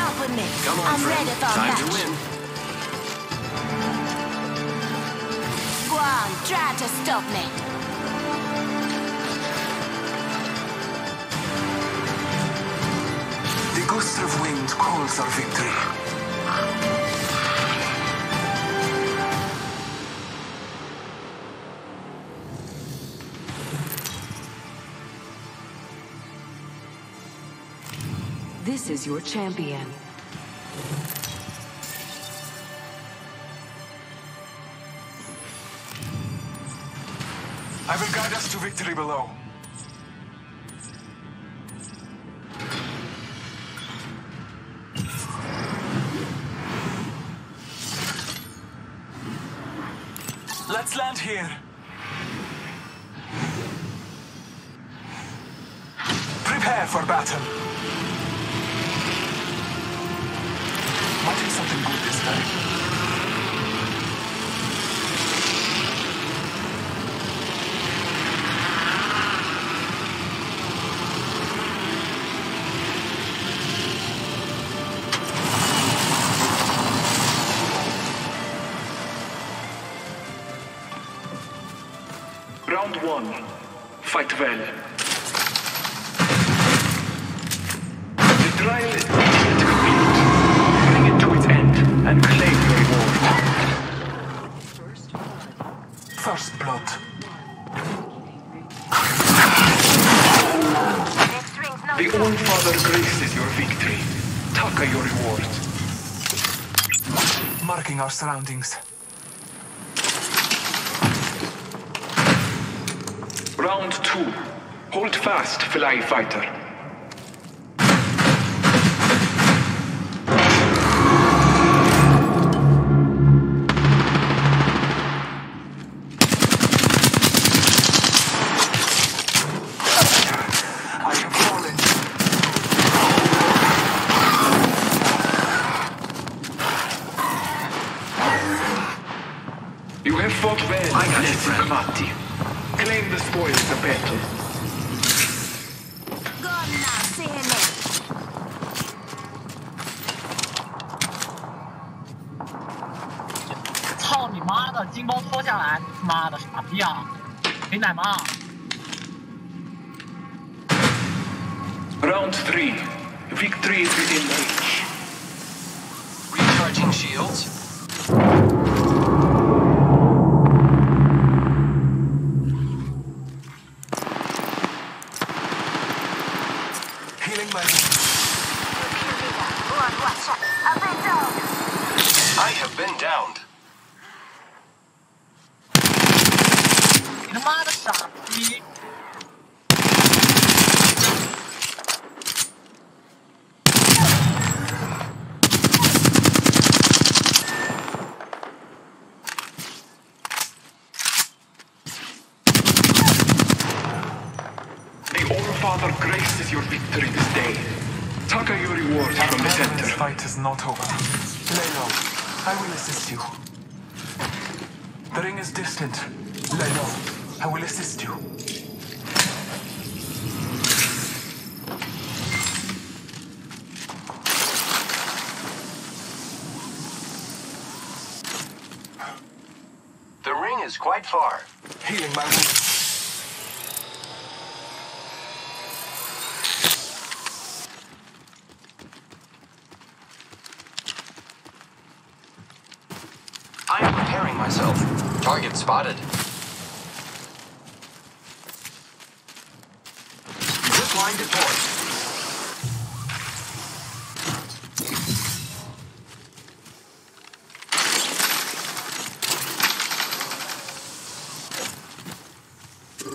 me. Come on, I'm friend. ready for Time match. to win. Go on, try to stop me. The gust of wind calls our victory. This is your champion. I will guide us to victory below. Let's land here. Prepare for battle. This time. Round one. Fight well. The All-Father graces your victory. Taka your reward. Marking our surroundings. Round two. Hold fast, Fly Fighter. Dealing the spoils a bit. Good now, see you next. Round three. Victory is within reach. Recharging shields. All-Father graces your victory this day. Taka your reward from the This center. fight is not over. Lay low. I will assist you. The ring is distant. Lay low. I will assist you. The ring is quite far. Healing my wounds. I am preparing myself. Target spotted. Zip line deployed.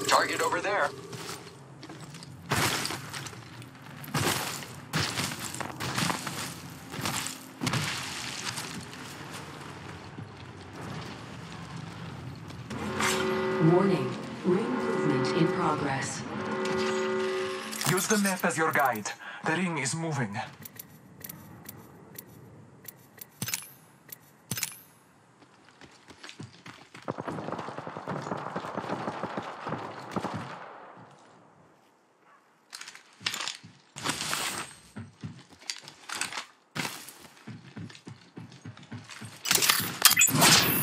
Target over there. Warning, ring movement in progress. Use the map as your guide. The ring is moving.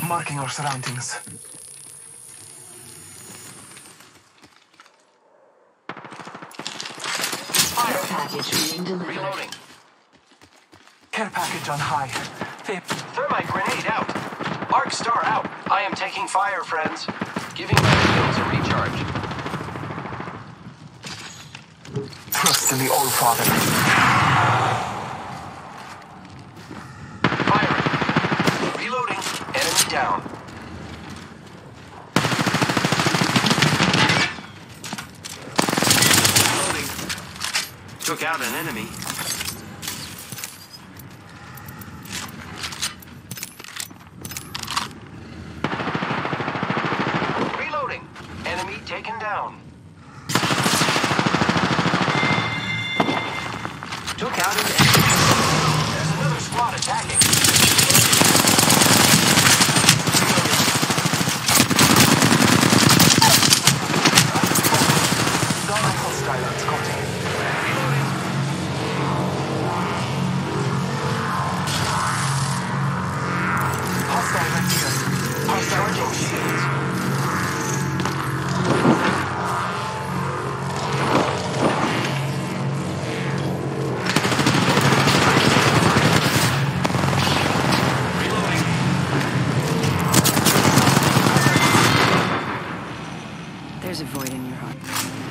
Marking our surroundings. Package being delivered. Reloading. Care package on high. They Thermite grenade out. Arc star out. I am taking fire, friends. Giving my shields a recharge. trust in the All-Father. Firing. Reloading. Enemy down. took out an enemy. Reloading. Enemy taken down. Took out an enemy. There's another squad attacking. Skyland's cottage. あ。